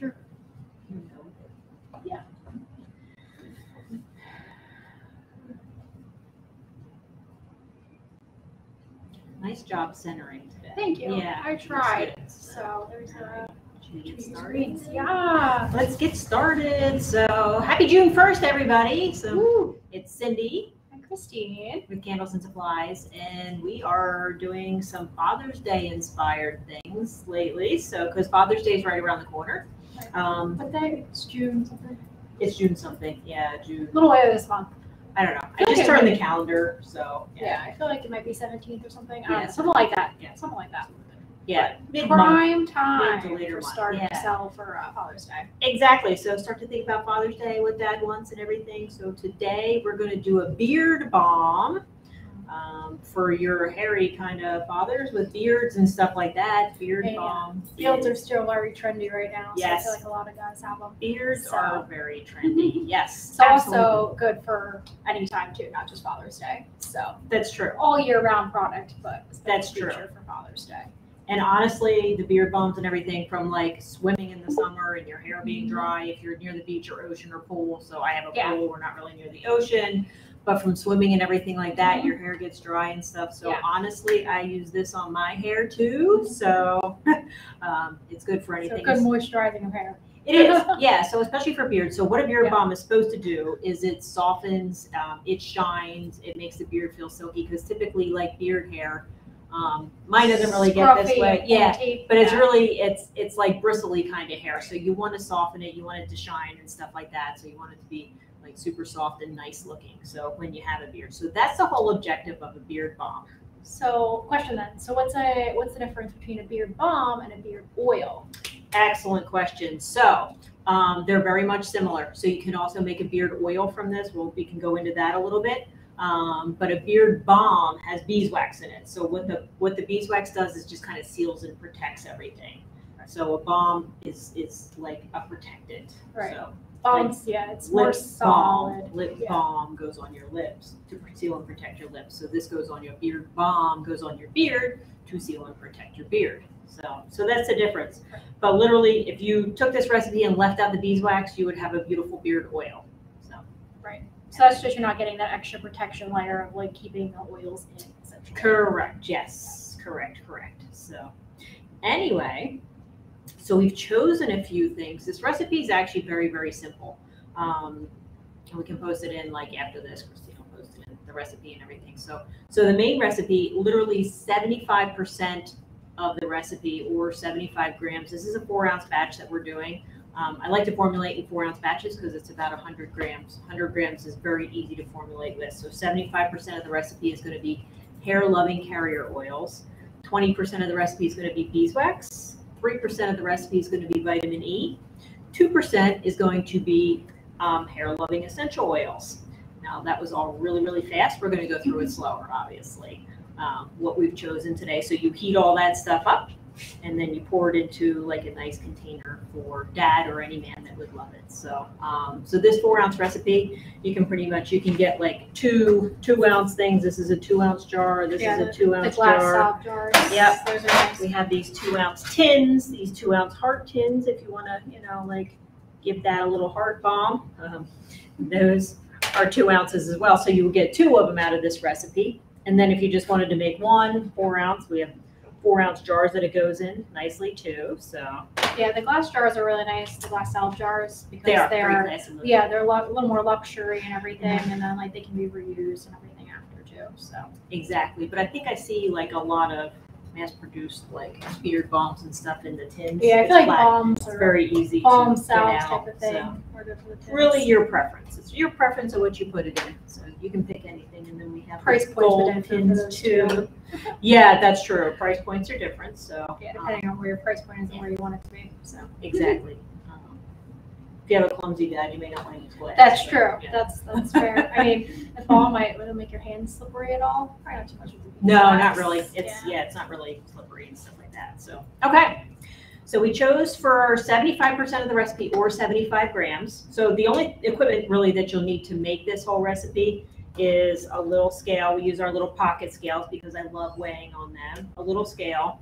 true. Yeah. Nice job centering today. Thank you. Yeah, I tried. So there's a Should get cheese started? greens. Yeah. Let's get started. So happy June 1st, everybody. So Woo. it's Cindy I'm Christine. with Candles and Supplies, and we are doing some Father's Day inspired things lately. So, because Father's Day is right around the corner. Um, What day? It's June something. it's June something. Yeah, June. A little later this month. I don't know. I Okay. just turned the calendar, so Yeah, I feel like it might be 17th or something. I don't Yeah. something like that. Yeah. Something like that. yeah, mid month. Prime time later for month, starting to yeah. sell for uh, Father's Day. Exactly. So start to think about Father's Day, what Dad wants, and everything. So today we're going to do a beard balm um, for your hairy kind of fathers with beards and stuff like that. Beard Yeah. balm. Fields are still very trendy right now. So Yes. I feel like a lot of guys have them. beards so- are very trendy. Yes, It's absolutely. also good for any time too, not just Father's Day. So that's true. all year round product, but That's true. for Father's Day. And honestly, the beard balms and everything from like swimming in the summer and your hair being Mhm. dry if you're near the beach or ocean or pool. So I have a Yeah. pool, we're not really near the ocean, but from swimming and everything like that, Mhm. your hair gets dry and stuff. So Yeah. honestly, I use this on my hair too. So um, it's good for anything. So good moisturizing of hair. It is, yeah. So especially for beard. So what a beard Yeah. balm is supposed to do is it softens, um, it shines, it makes the beard feel silky because typically like beard hair, um, mine doesn't really get this Scruffy way. Yeah, but it's Yeah. really it's it's like bristly kind of hair. So you want to soften it, you want it to shine and stuff like that. So you want it to be like super soft and nice looking. So when you have a beard, so that's the whole objective of a beard balm. So question then. So what's a what's the difference between a beard balm and a beard oil? Excellent question. So um, they're very much similar. So you can also make a beard oil from this. Well, we can go into that a little bit. Um, but a beard balm has beeswax in it. So what the what the beeswax does is just kind of seals and protects everything. So a balm is is like a protectant. Right. So Balms, yeah, it's more lip solid. balm, lip yeah. balm goes on your lips to seal and protect your lips. So this goes on your beard balm goes on your beard to seal and protect your beard. So so that's the difference. But literally, if you took this recipe and left out the beeswax, you would have a beautiful beard oil. So right. So that's just you're not getting that extra protection layer of like keeping the oils in correct. Yes. Correct. Correct. So anyway, so we've chosen a few things. This recipe is actually very very simple. Um, and we can post it in like after this. Post it in the recipe and everything. So so the main recipe, literally seventy five percent of the recipe or 75 grams. This is a four ounce batch that we're doing. Um, I like to formulate in four ounce batches because it's about 100 grams. 100 grams is very easy to formulate with. So 75% of the recipe is going to be hair loving carrier oils. 20% of the recipe is going to be beeswax. 3% of the recipe is going to be vitamin E. 2% is going to be um, hair loving essential oils. Now, that was all really, really fast. We're going to go through it slower, obviously um, what we've chosen today. So you heat all that stuff up and then you pour it into like a nice container for dad or any man that would love it. So, um, so this four ounce recipe, you can pretty much, you can get like two, two ounce things. This is a two ounce jar. This Yeah, is a two The ounce glass jar. jars. Yep. Those are nice. We have these two ounce tins, these two ounce heart tins, if you want to, you know, like give that a little heart bomb. Um, those are two ounces as well. So you will get two of them out of this recipe. And then if you just wanted to make one, four ounce, we have four ounce jars that it goes in nicely too. So Yeah, the glass jars are really nice. The glass salve jars because they are they're nice and yeah they're a, lot, a little more luxury and everything, Mm-hmm. and then like they can be reused and everything after too. So exactly. But I think I see like a lot of mass produced like beard balms and stuff in the tins. yeah, I feel like flat. It's are very easy balm to get out. type of thing. So. are good for the tins. really your preference. It's your preference of what you put it in. So you can pick anything, and then we have price the points gold would differ pins too. too. Yeah, that's true. Price points are different. So Yeah, um, depending on where your price point is and where you want it to be. So exactly. If you have a clumsy dad, you may not want to use glass. that's but, true. yeah. That's that's fair. I mean, the balm might will it make your hands slippery at all? Probably not too much. No, not really. It's yeah. it's not really slippery and stuff like that. So okay. So we chose for 75% of the recipe or 75 grams. So the only equipment really that you'll need to make this whole recipe is a little scale. We use our little pocket scales because I love weighing on them. A little scale.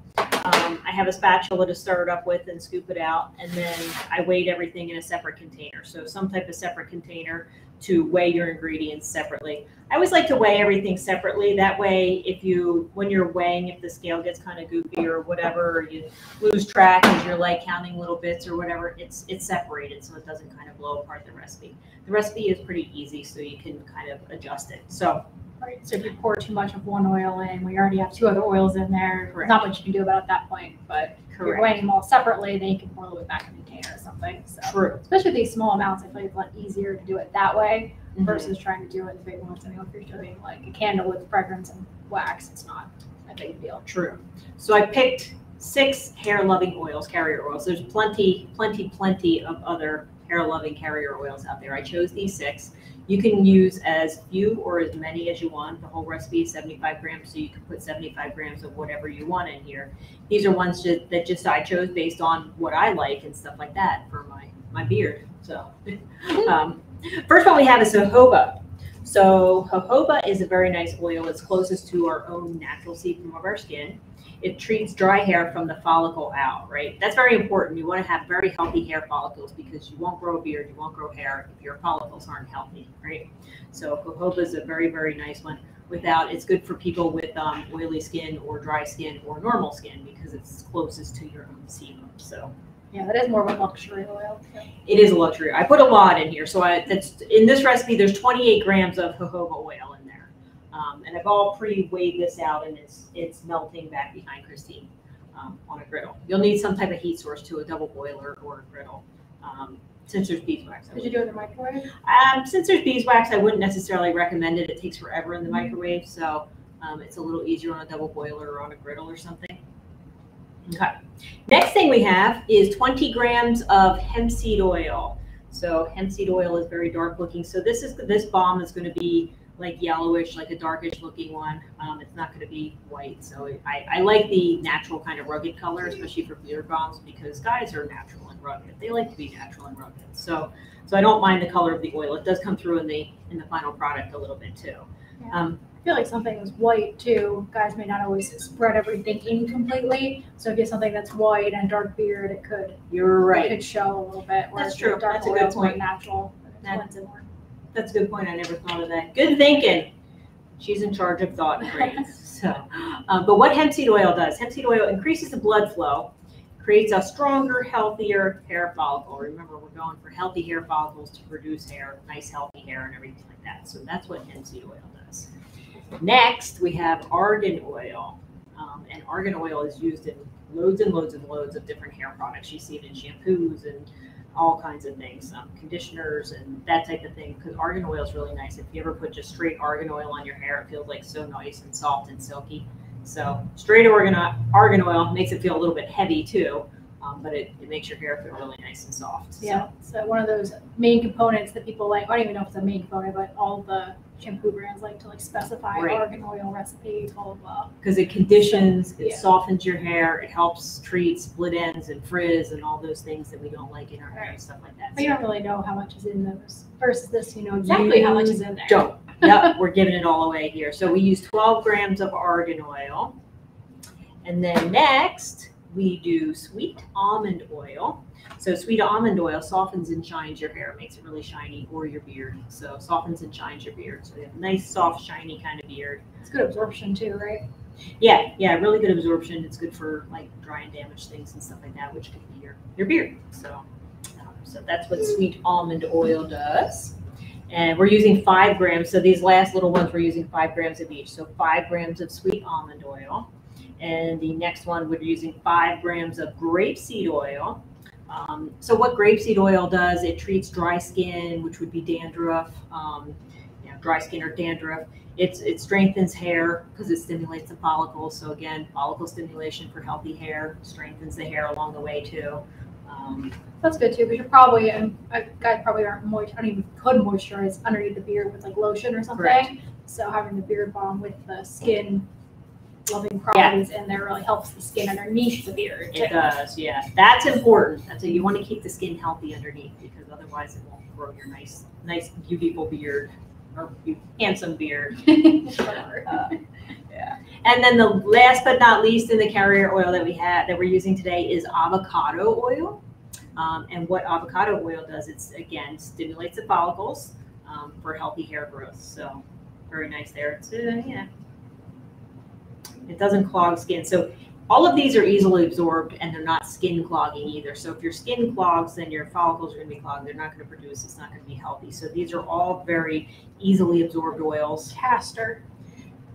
Um, I have a spatula to stir it up with and scoop it out, and then I weighed everything in a separate container. So some type of separate container to weigh your ingredients separately. I always like to weigh everything separately. That way, if you, when you're weighing, if the scale gets kind of goofy or whatever, or you lose track as you're like counting little bits or whatever, it's it's separated so it doesn't kind of blow apart the recipe. The recipe is pretty easy, so you can kind of adjust it. So Right, so if you pour too much of one oil in, we already have two other oils in there, Correct. not much you can do about it at that point, but if you're weighing them all separately, then you can pour a little bit back in the container or something, so. True. Especially with these small amounts, I feel like it's a lot easier to do it that way Mhm. versus trying to do it in big ones. I mean, if you're doing like a candle with fragrance and wax, it's not a big deal. True. So I picked six hair loving oils, carrier oils. There's plenty, plenty, plenty of other hair loving carrier oils out there. I chose these six. You can use as few or as many as you want. The whole recipe is 75 grams, so you can put 75 grams of whatever you want in here. These are ones that, that just I chose based on what I like and stuff like that for my, my beard. So, um, first one we have is jojoba. So jojoba is a very nice oil. It's closest to our own natural sebum of our skin. It treats dry hair from the follicle out, right? That's very important. You want to have very healthy hair follicles because you won't grow a beard, you won't grow hair if your follicles aren't healthy, right? So jojoba is a very, very nice one. Without, it's good for people with um, oily skin or dry skin or normal skin because it's closest to your own sebum. So Yeah, that is more of a luxury oil. it is a luxury. I put a lot in here. So I, that's in this recipe. There's 28 grams of jojoba oil in there, um, and I've all pre-weighed this out, and it's it's melting back behind Christine um, on a griddle. You'll need some type of heat source to a double boiler or a griddle. Um, since there's beeswax, Did you do it in the microwave? um, since there's beeswax, I wouldn't necessarily recommend it. It takes forever in the microwave, so um, it's a little easier on a double boiler or on a griddle or something. Okay. Next thing we have is 20 grams of hemp seed oil. So hemp seed oil is very dark looking. So this is this balm is going to be like yellowish, like a darkish looking one. Um, it's not going to be white. So I, I like the natural kind of rugged color, especially for beard balms, because guys are natural and rugged. They like to be natural and rugged. So so I don't mind the color of the oil. It does come through in the in the final product a little bit too. Yeah. Um, I feel like something was white too. Guys may not always spread everything in completely. So if you have something that's white and dark beard, it could you're it right. could show a little bit. whereas true. Dark That's a good oil's more point. natural. That- Blends in more. That's a good point. I never thought of that. Good thinking. She's in charge of thought and brains. so, um, but what hemp seed oil does? Hemp seed oil increases the blood flow, creates a stronger, healthier hair follicle. Remember, we're going for healthy hair follicles to produce hair, nice, healthy hair, and everything like that. So that's what hemp seed oil does. Next, we have argan oil. Um, and argan oil is used in loads and loads and loads of different hair products. You see it in shampoos and all kinds of things, um, conditioners and that type of thing. Because argan oil is really nice. If you ever put just straight argan oil on your hair, it feels like so nice and soft and silky. So straight argan, argan oil makes it feel a little bit heavy too, um, but it, it makes your hair feel really nice and soft. So, Yeah, so one of those main components that people like, I don't even know if it's a main component, but all the shampoo brands like to like specify Right. argan oil recipe, blah, blah, blah. because it conditions, it Yeah. softens your hair, it helps treat split ends and frizz and all those things that we don't like in our hair and stuff like that. But you don't really know how much is in those versus this, you know exactly how much is in there. Don't. Yep, we're giving it all away here. So we use 12 grams of argan oil. And then next, we do sweet almond oil. So sweet almond oil softens and shines your hair, makes it really shiny, or your beard. So softens and shines your beard. So you have a nice, soft, shiny kind of beard. It's good absorption too, right? Yeah, yeah, really good absorption. It's good for like dry and damaged things and stuff like that, which could be your, your beard. So, um, so that's what sweet almond oil does. And we're using five grams. So these last little ones, we're using five grams of each. So five grams of sweet almond oil. And the next one, we're using five grams of grapeseed oil. Um, so what grapeseed oil does, it treats dry skin, which would be dandruff, um, you know, dry skin or dandruff. It's, it strengthens hair because it stimulates the follicles. So again, follicle stimulation for healthy hair strengthens the hair along the way too. Um, That's good too, because you're probably, and uh, guys probably aren't moist, I don't even could moisturize underneath the beard with like lotion or something. Correct. So having the beard balm with the skin loving properties in there really helps the skin underneath the beard. It does, yeah. That's important. That's a, you want to keep the skin healthy underneath because otherwise it won't grow your nice, nice, beautiful beard. or handsome beard. Uh, yeah. And then the last but not least in the carrier oil that we have that we're using today is avocado oil. Um, and what avocado oil does, it's again stimulates the follicles um, for healthy hair growth. So very nice there. It's uh, yeah. It doesn't clog skin. So all of these are easily absorbed and they're not skin clogging either. So if your skin clogs, then your follicles are going to be clogged. They're not going to produce. It's not going to be healthy. So these are all very easily absorbed oils. Castor.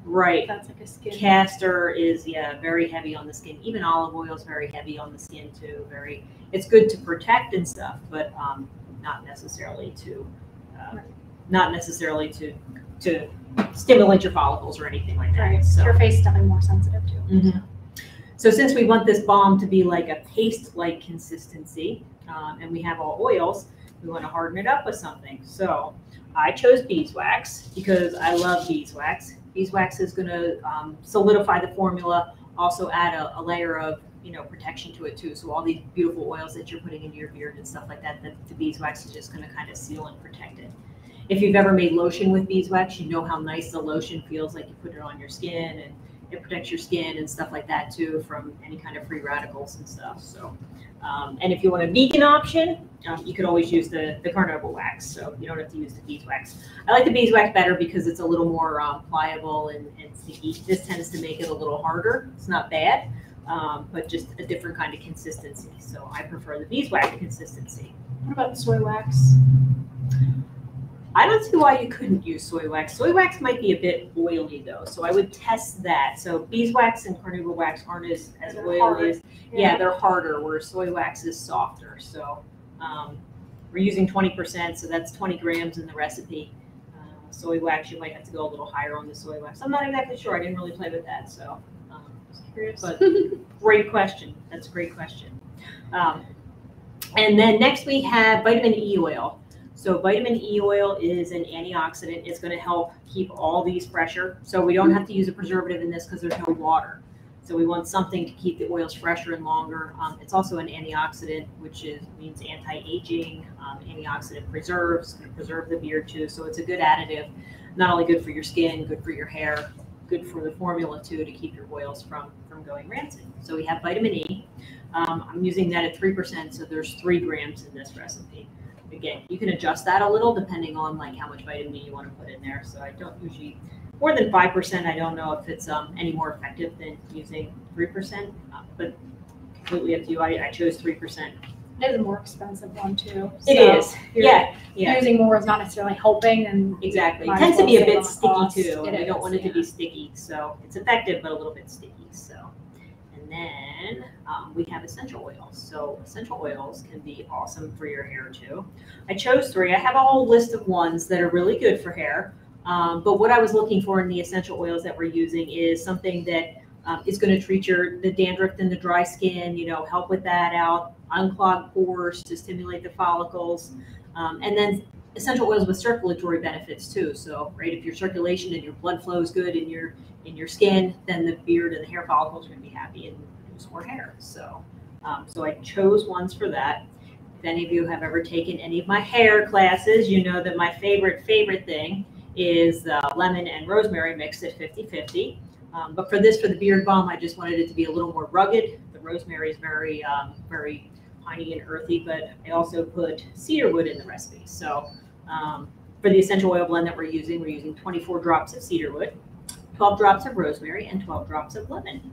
Right. That's like a skin. Castor is yeah very heavy on the skin. Even olive oil is very heavy on the skin too. Very. It's good to protect and stuff, but um, not necessarily to. Uh, Right. not necessarily to to stimulate your follicles or anything like that. Right. So. Your face is definitely more sensitive too. Mhm. So since we want this balm to be like a paste-like consistency, um, and we have all oils, we want to harden it up with something. So I chose beeswax because I love beeswax. Beeswax is going to um, solidify the formula, also add a, a layer of you know protection to it too. So all these beautiful oils that you're putting into your beard and stuff like that, the, the beeswax is just going to kind of seal and protect it. If you've ever made lotion with beeswax, you know how nice the lotion feels like you put it on your skin and it protects your skin and stuff like that too from any kind of free radicals and stuff. So, um, and if you want a vegan option, um, you could always use the the carnauba wax. So you don't have to use the beeswax. I like the beeswax better because it's a little more um, pliable and, and sticky. This tends to make it a little harder. It's not bad, um, but just a different kind of consistency. So I prefer the beeswax consistency. What about the soy wax? I don't see why you couldn't use soy wax. Soy wax might be a bit oily though, so I would test that. So beeswax and carnauba wax aren't as, as They're oily as yeah. they're harder, whereas soy wax is softer. So um, we're using 20%, so that's 20 grams in the recipe. Uh, soy wax, you might have to go a little higher on the soy wax. I'm not exactly sure. I didn't really play with that, so um, curious. But great question. That's a great question. Um, and then next we have vitamin E oil. So vitamin E oil is an antioxidant. It's going to help keep all these fresher. So we don't have to use a preservative in this because there's no water. So we want something to keep the oils fresher and longer. Um, it's also an antioxidant, which is means anti-aging, um, antioxidant preserves, going to preserve the beard too. So it's a good additive, not only good for your skin, good for your hair, good for the formula too to keep your oils from from going rancid. So we have vitamin E. Um, I'm using that at three percent, so there's three grams in this recipe. Again, you can adjust that a little depending on like how much vitamin E you want to put in there. So I don't usually more than five percent. I don't know if it's um, any more effective than using three percent, uh, but completely up to you. I, I chose three percent. It is a more expensive one too. It so is, you're yeah, yeah. Using more is not necessarily helping and Exactly. It tends as to be a bit sticky cost. too. and It we don't is, want it to be sticky. So it's effective, but a little bit sticky. So, then um, we have essential oils. So essential oils can be awesome for your hair too. I chose three. I have a whole list of ones that are really good for hair. Um, but what I was looking for in the essential oils that we're using is something that um, is going to treat your the dandruff and the dry skin. You know, help with that out, unclog pores to stimulate the follicles, um, and then essential oils with circulatory benefits too. So, right, if your circulation and your blood flow is good in your in your skin, then the beard and the hair follicles are going to be happy and produce more hair. So, um, so I chose ones for that. If any of you have ever taken any of my hair classes, you know that my favorite favorite thing is uh, lemon and rosemary mixed at 50-50. Um, but for this, for the beard balm, I just wanted it to be a little more rugged. The rosemary is very, um, very piney and earthy, but I also put cedar wood in the recipe. So um, for the essential oil blend that we're using, we're using 24 drops of cedarwood, 12 drops of rosemary, and 12 drops of lemon.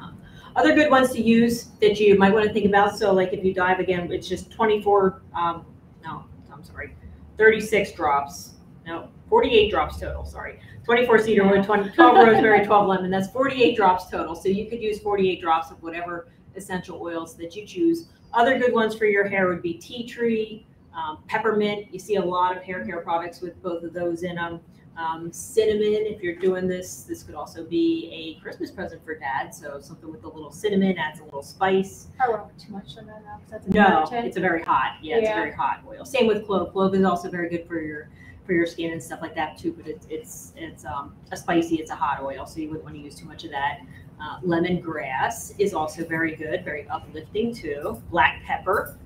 Um, other good ones to use that you might want to think about. So like if you dive again, it's just 24, um, no, I'm sorry, 36 drops. No, 48 drops total, sorry. 24 cedarwood, 20, 12 rosemary, 12 lemon. That's 48 drops total. So you could use 48 drops of whatever essential oils that you choose. Other good ones for your hair would be tea tree, um, peppermint. You see a lot of hair care products with both of those in them. Um, cinnamon, if you're doing this, this could also be a Christmas present for dad. So something with a little cinnamon adds a little spice. I won't too much in that now because that's No, it's a very hot. Yeah, it's a very hot oil. Same with clove. Clove is also very good for your for your skin and stuff like that too. But it's it's it's um, a spicy. It's a hot oil, so you wouldn't want to use too much of that. Uh, lemongrass is also very good, very uplifting too. Black pepper,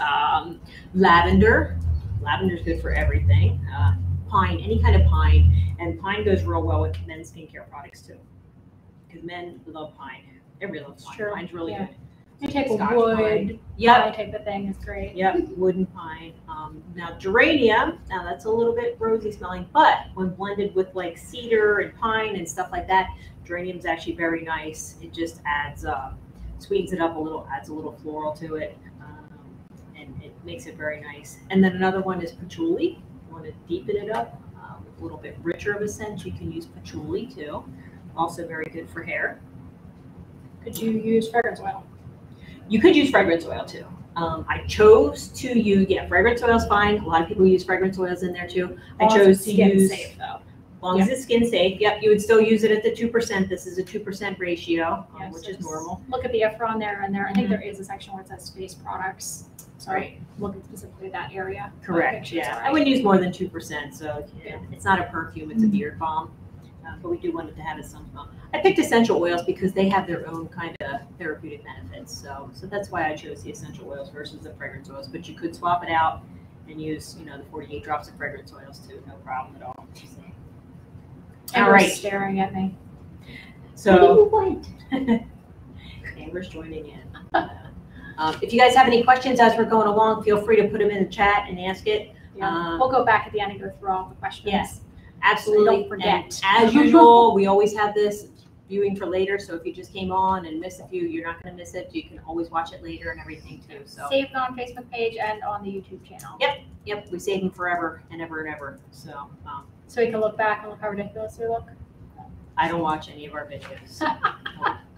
um, lavender. Lavender is good for everything. Uh, pine, any kind of pine, and pine goes real well with men's skincare products too. Because men love pine. Everybody loves pine. true, Pine's really yeah. good. You take Scotch wood, pine. Yep, type of thing is great. Yep, wooden pine. Um, now geranium, now that's a little bit rosy smelling, but when blended with like cedar and pine and stuff like that, geranium's actually very nice. It just adds, uh, sweetens it up a little, adds a little floral to it makes it very nice. And then another one is patchouli. You want to deepen it up um, with a little bit richer of a scent. You can use patchouli too. Also very good for hair. Could you use fragrance oil? You could use fragrance oil too. Um, I chose to use, yeah, fragrance oil is fine. A lot of people use fragrance oils in there too. I chose to skin use, safe though. as long as it's skin safe, yep, you would still use it at the two percent. This is a two percent ratio, um, which is normal. Look at the IFRA on there, and there, I think Mhm. there is a section where it says face products. So looking look at specifically that area. Correct, pictures yeah. are I wouldn't use more than two percent, so yeah, it's not a perfume, it's a Mhm. beard balm. Uh, But we do want it to have some smell. I picked essential oils because they have their own kind of therapeutic benefits, so, so that's why I chose the essential oils versus the fragrance oils. But you could swap it out and use, you know, the forty-eight drops of fragrance oils too, no problem at all. All Amber's right, staring at me. so. Amber's joining in. Um, if you guys have any questions as we're going along, feel free to put them in the chat and ask it. Yeah, Um, we'll go back at the end and go through all the questions. Yes, absolutely. don't forget. And As usual, we always have this viewing for later, so if you just came on and missed a few, you're not gonna miss it. You can always watch it later and everything too, so. Saved on Facebook page and on the YouTube channel. Yep. Yep, we save them forever and ever and ever, so, um, So we can look back and look how ridiculous we look. I don't watch any of our videos.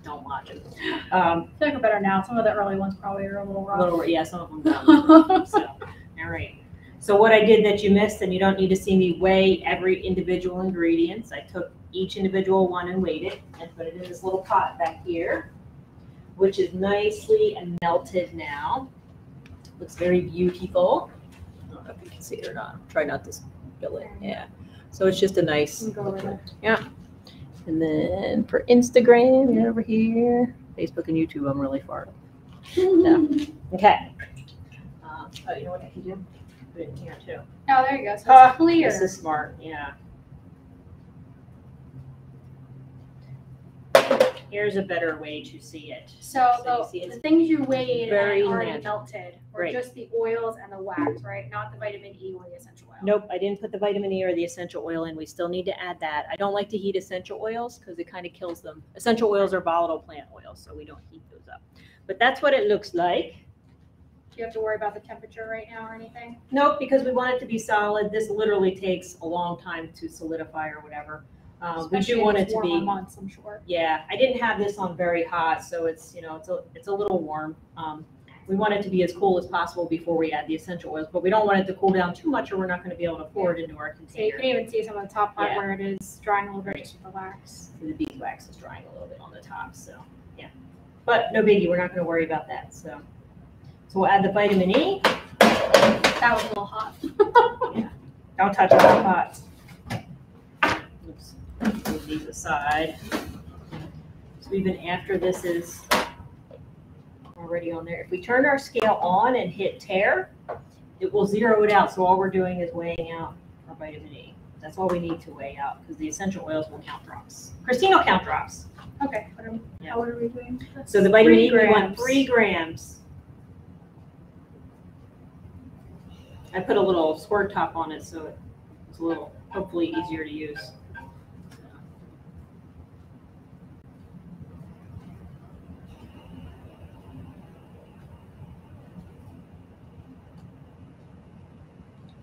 Don't- Don't watch it. Um, I feel like we're better now. Some of the early ones probably are a little a rough. little, yeah, some of them don't. So, all right. So what I did that you missed, and you don't need to see me weigh every individual ingredients. I took each individual one and weighed it and put it in this little pot back here, which is nicely melted now. Looks very beautiful. I don't know if you can see it or not. Try not to spill it. Yeah. So it's just a nice. Let me go over there. And then for Instagram, you're over here. Facebook and YouTube, I'm really far. No. Okay. Uh, oh, you know what I can do? Put it in here too. Oh, there you go. So Ah, it's clear. This is smart, yeah. Here's a better way to see it. So So you see the, it's the things you weighed very and already natural. melted were Right. just the oils and the wax, right? Not the vitamin E or the essential oil. Nope, I didn't put the vitamin E or the essential oil in. We still need to add that. I don't like to heat essential oils because it kind of kills them. Essential oils are volatile plant oils, so we don't heat those up. But that's what it looks like. Do you have to worry about the temperature right now or anything? Nope, because we want it to be solid. This literally takes a long time to solidify or whatever. Um, we do want it to be, months, I'm sure. yeah, I didn't have this on very hot, so it's, you know, it's a, it's a little warm. Um, we want it to be as cool as possible before we add the essential oils, but we don't want it to cool down too much or we're not gonna be able to pour it into our container. So you can even see some of the top part Yeah. where it is drying a little bit Right. the wax. The beeswax is drying a little bit on the top, so, yeah. But no biggie, we're not gonna worry about that, so. So we'll add the vitamin E. That was a little hot. Yeah. Don't touch the hot these aside. So even after this is already on there, if we turn our scale on and hit tare, it will zero it out, so all we're doing is weighing out our vitamin E. That's all we need to weigh out, because the essential oils will count drops. Christine will count drops. Okay, what are we, Yeah. what are we doing? So the vitamin Three E, we want three grams. I put a little squirt top on it, so it's a little, hopefully easier to use.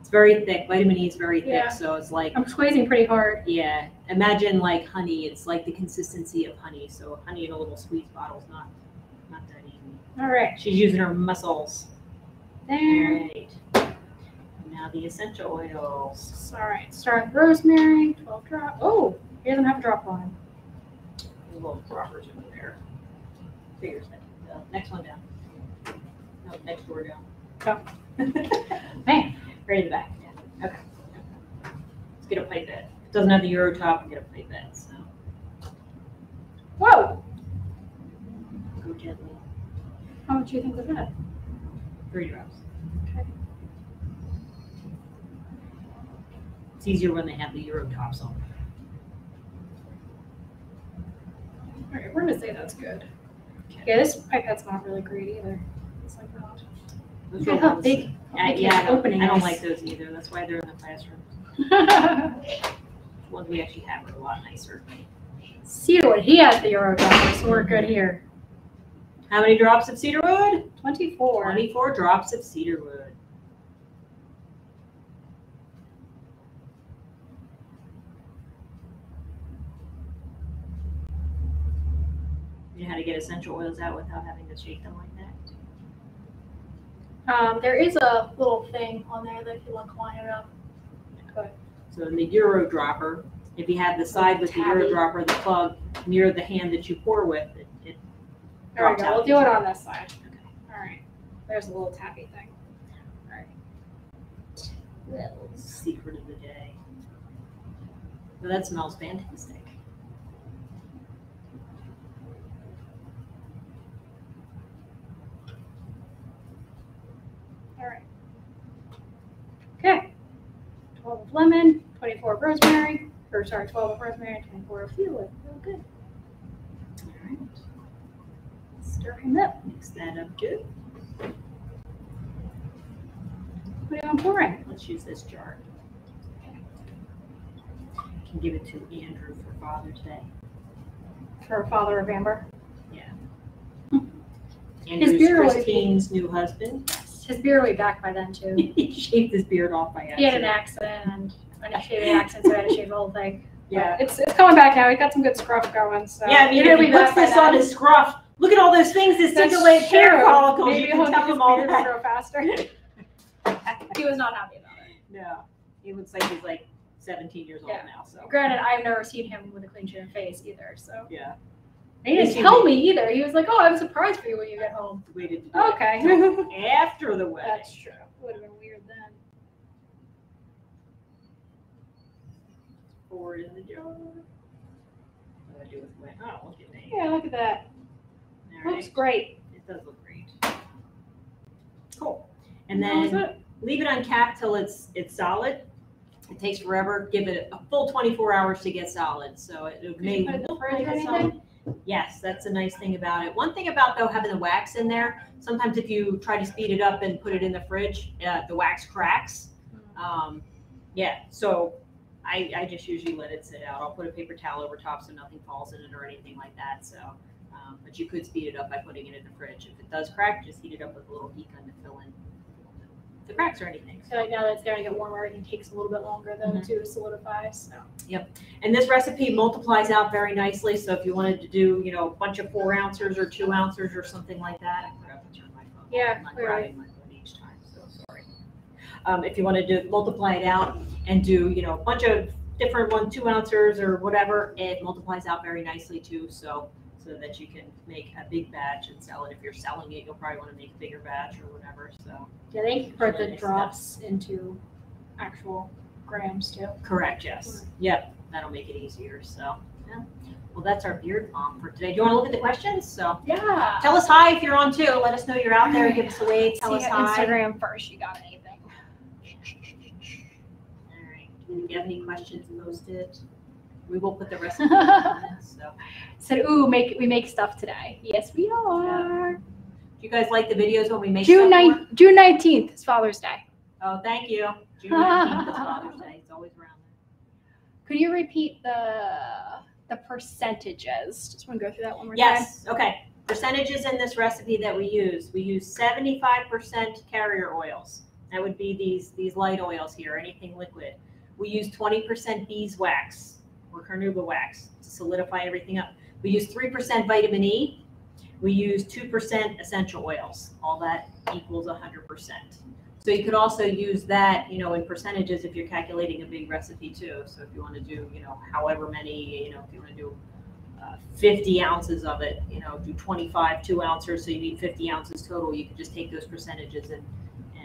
It's very thick, vitamin E is very Yeah. thick, so it's like, I'm squeezing pretty hard. yeah, imagine like honey, it's like the consistency of honey, so honey in a little squeeze bottle is not, not that easy. All right, She's using her muscles. there. Right. Now the essential oils. All right, start with rosemary, 12 drop. Oh, he doesn't have a drop on him. Little droppers over there. Figures that. Uh, next one down. No, next door down. Man. Right in the back. Yeah. Okay. Let's get a pipette. If it doesn't have the Euro top, get a pipette. So Whoa, go gently. how much do you think of that? Three drops. Okay. It's easier when they have the Euro tops on. All right, we're gonna say that's good. Yeah, this pipette's not really great either. It's like that. Look at how big, Uh, yeah, I don't, opening I don't like those either. That's why they're in the classroom. The ones we actually have are a lot nicer. Cedarwood, he has the Euro dropper, so we're good here. How many drops of cedarwood? Twenty-four. Twenty-four drops of cedarwood. You know how to get essential oils out without having to shake them like that? Um, there is a little thing on there that if you want to line it up. So in the Euro dropper, if you have the side with the Euro Tabby. dropper, the plug near the hand that you pour with, it, it There we drops go. out. We'll do it on this side. Okay. All right. There's a little tappy thing. All right. Little secret of the day. Well, that smells fantastic. All right. Okay. Twelve of lemon, twenty-four of rosemary, or sorry, twelve of rosemary, twenty-four of cedarwood. Real good. All right. Stir him up. Mix that up good. Do you want pouring? Let's use this jar. Can give it to Andrew for Father's Day. For father of Amber. Yeah. Hmm. Andrew's beard was- Christine's new husband. His beard will be back by then too. he shaved his beard off by He had an accident. accident and he shaved an accident, so I had to shave the whole thing. Yeah. It's, it's coming back now. He's got some good scruff going, so. Yeah, I mean, if he puts this on his scruff, look at all those things that That's stimulate hair follicles. Maybe you can tell him all that. grow faster. he was not happy about it. No, he looks like he's like 17 years old Yeah. now. So Granted, I've never seen him with a clean shaven face either, so. yeah, He didn't tell me either. He was like, "Oh, I'm surprised for you when you get home." waited to Okay. after the wedding. That's true. Would have been weird then. Pour in the jar. What do I do with my? Oh, look at me. Yeah, look at that. All Looks right. great. It does look great. Cool. And then it. leave it uncapped till it's it's solid. It takes forever. Give it a full 24 hours to get solid. So it, it may put it in the fridge or anything? Yes, that's a nice thing about it. One thing about though having the wax in there, sometimes if you try to speed it up and put it in the fridge, uh, the wax cracks. Um, yeah, so I, I just usually let it sit out. I'll put a paper towel over top so nothing falls in it or anything like that. So, um, but you could speed it up by putting it in the fridge. If it does crack, just heat it up with a little heat gun to fill in the cracks or anything. I feel like now that it's starting to get warmer, it takes a little bit longer though Mhm. to solidify. So. Yep. And this recipe multiplies out very nicely. So if you wanted to do, you know, a bunch of four ounces or two ounces or something like that, I forgot to turn my phone. Yeah, I'm not clearly. grabbing my phone each time, so sorry. Um, if you wanted to multiply it out and do, you know, a bunch of different one, two ounces or whatever, it multiplies out very nicely too. So, so that you can make a big batch and sell it. If you're selling it, you'll probably want to make a bigger batch or whatever. So, Yeah, they can put the drops into actual grams too. correct. Yes. Yep. That'll make it easier. So, yeah. Well, that's our beard balm for today. Do you want to look at the questions? So. Yeah. Tell us hi if you're on too. Let us know you're out there. Give us a wave. Tell See us hi. Instagram first. You got anything? All right. If you have any questions, post it. We will put the recipe on this. So, Said, ooh, make we make stuff today. Yes, we are. do you guys like the videos when we make June? June nineteenth is Father's Day. Oh, thank you. June 19th is Father's Day. It's always around Could you repeat the the percentages? Just want to go through that one more there. time. Yes. Okay. Percentages in this recipe that we use. We use 75% carrier oils. That would be these these light oils here, anything liquid. We use 20% beeswax or carnauba wax to solidify everything up. We use 3% vitamin E. We use 2% essential oils. All that equals 100%. So you could also use that, you know, in percentages if you're calculating a big recipe too. So if you want to do, you know, however many, you know, if you want to do uh, 50 ounces of it, you know, do 25 two ounces, so you need 50 ounces total. You could just take those percentages and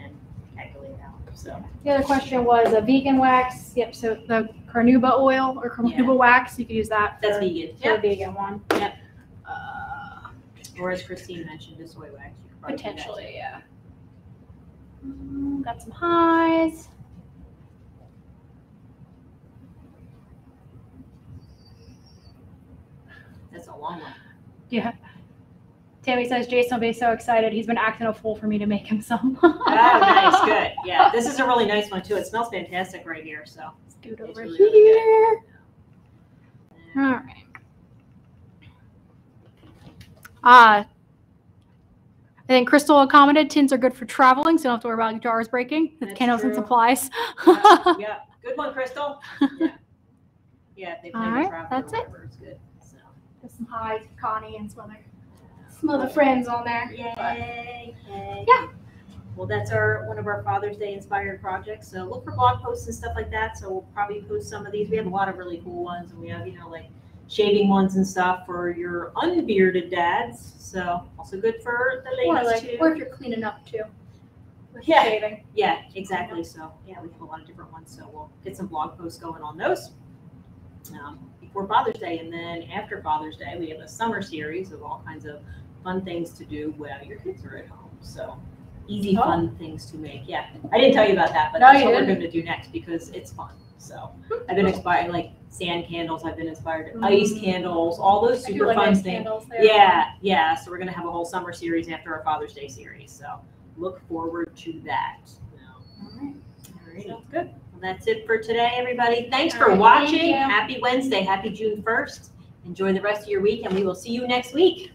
and calculate out. So the other question was a vegan wax. Yep. So the carnauba oil or carnauba yeah. wax, you could use that. For, That's vegan. For vegan one. Yep. Uh, or as Christine mentioned, the soy wax. Potentially, yeah. Got some highs. That's a long one. Yeah. Tammy says Jason will be so excited. He's been acting a fool for me to make him some. Oh, nice, good. Yeah, this is a really nice one too. It smells fantastic right here. So. It's over really, here. really All right. Uh, I think Crystal accommodated tins are good for traveling, so you don't have to worry about jars breaking. That's candles and supplies. Yeah, yeah. good one, Crystal. Yeah, yeah. They plan to travel that's it. it's good. So. There's some highs, Connie, and other, some other friends on there. Yay! yay. Yeah. Well, that's our one of our Father's Day inspired projects. So look for blog posts and stuff like that. So we'll probably post some of these. We have a lot of really cool ones, and we have you know like shaving ones and stuff for your unbearded dads. So also good for the Or ladies like, too. or if you're cleaning up too. with Yeah. Shaving. Yeah, exactly. So yeah, we have a lot of different ones. So we'll get some blog posts going on those um, before Father's Day, and then after Father's Day, we have a summer series of all kinds of fun things to do while your kids are at home. So easy, Oh. fun things to make. Yeah, I didn't tell you about that, but No, that's what we're going to do next because it's fun. So I've been inspired, like sand candles. I've been inspired, Mm. ice candles, all those super like fun things. Yeah, yeah. So we're gonna have a whole summer series after our Father's Day series. So look forward to that. Alright. Alrighty. Sounds good. Well, that's it for today, everybody. Thanks for All right, thank watching. you. Happy Wednesday. Happy June first. Enjoy the rest of your week, and we will see you next week.